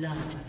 Blood.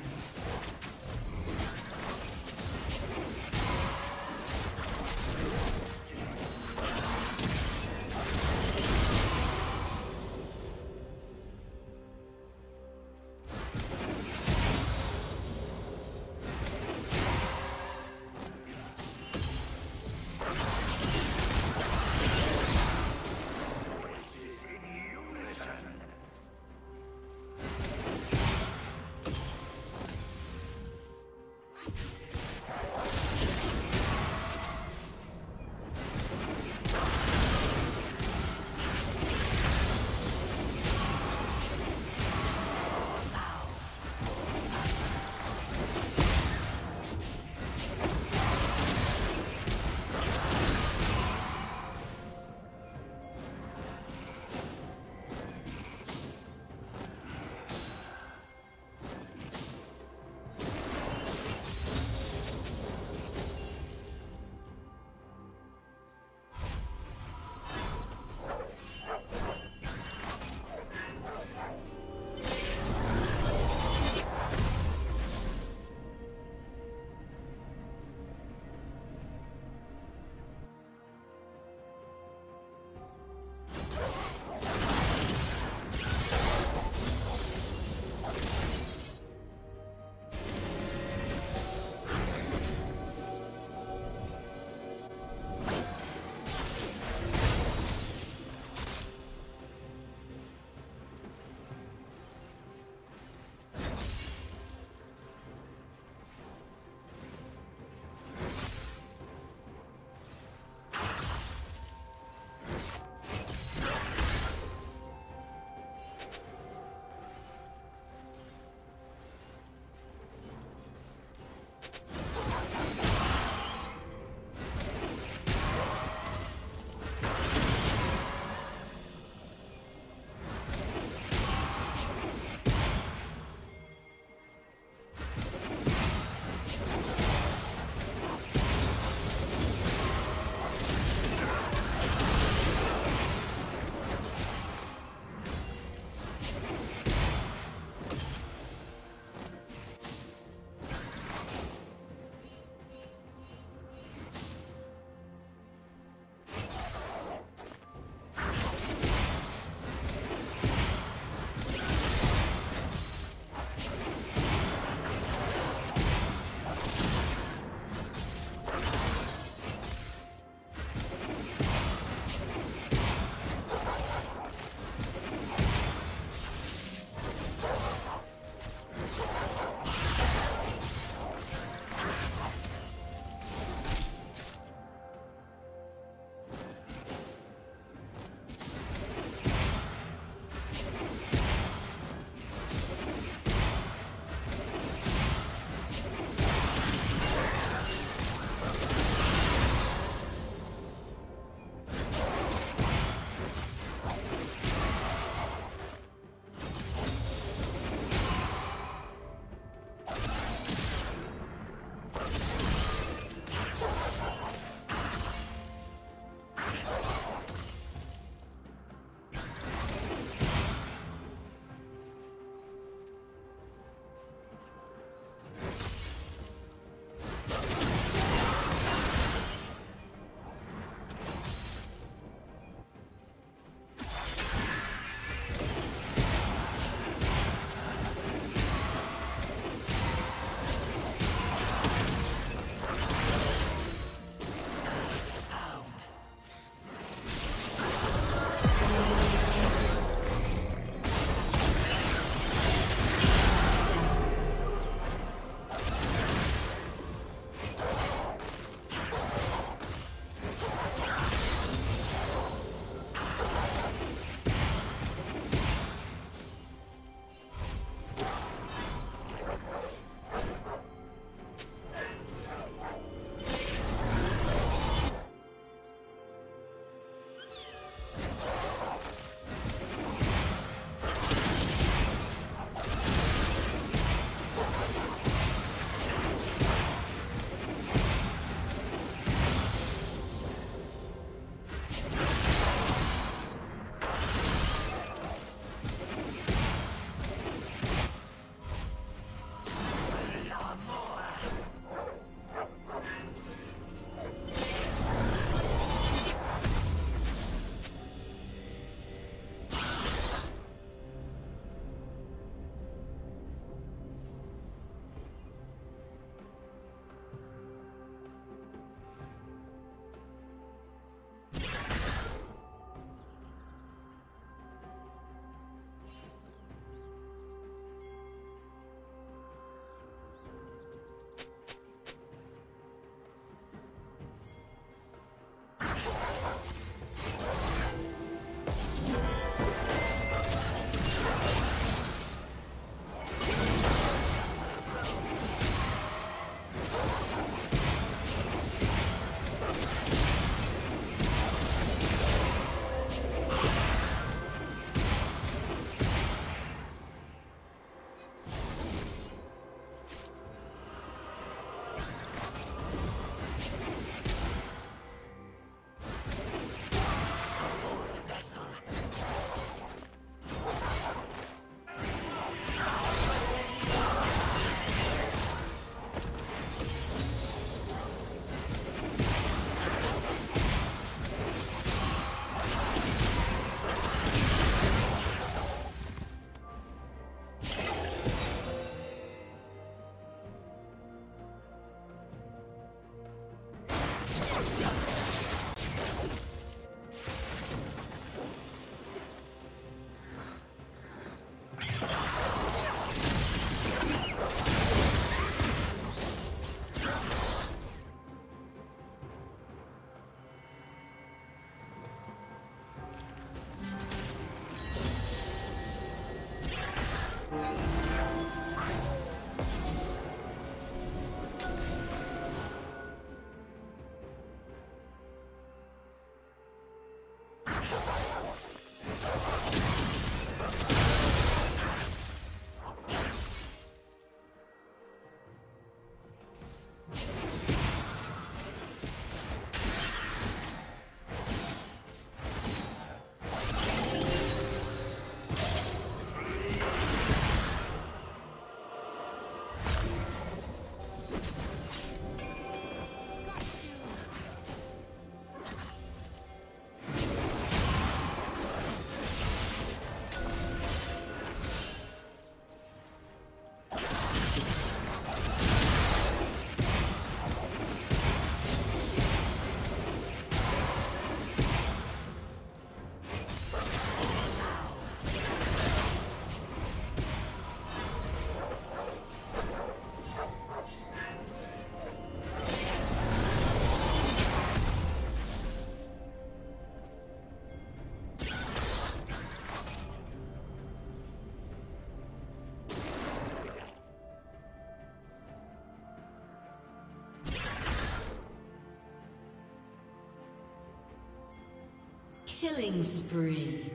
Killing spree.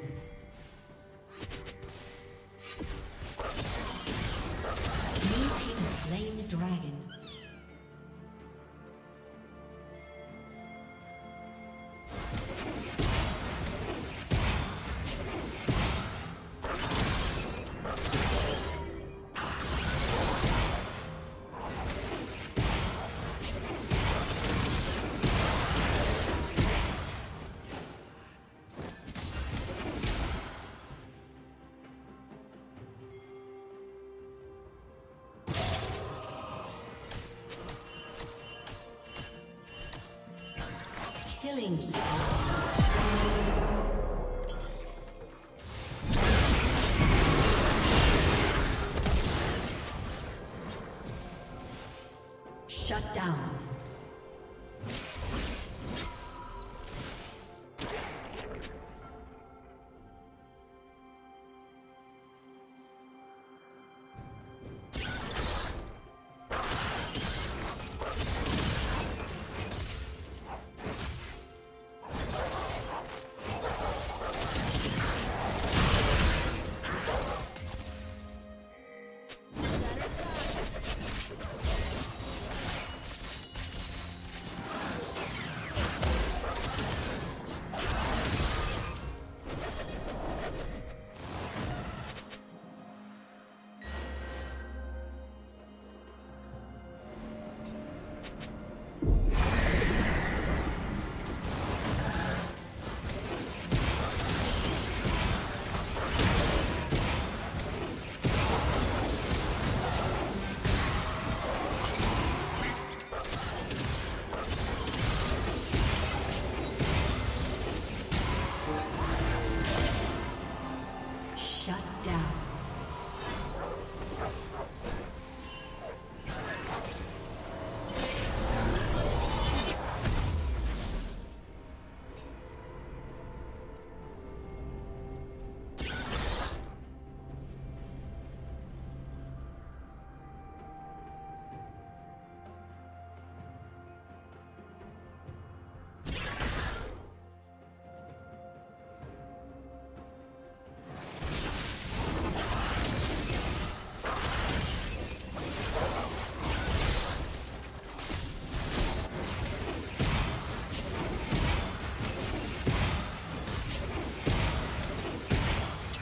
Shut down.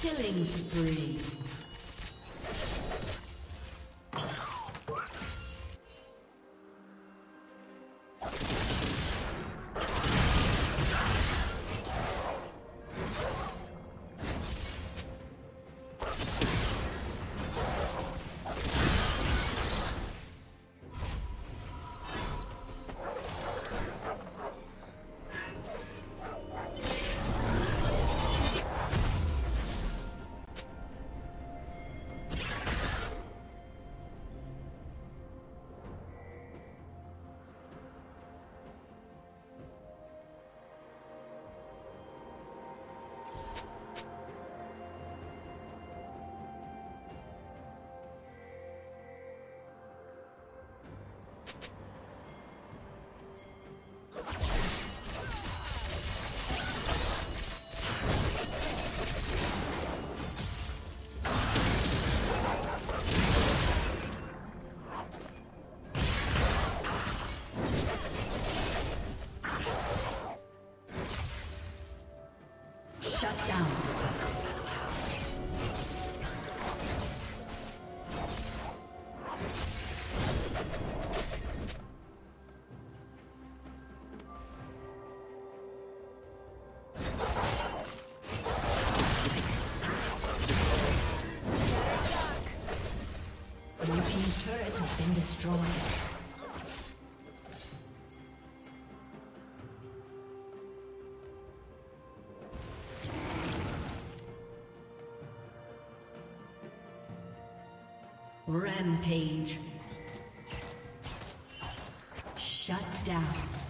Killing spree. Rampage. Shut down.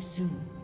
soon.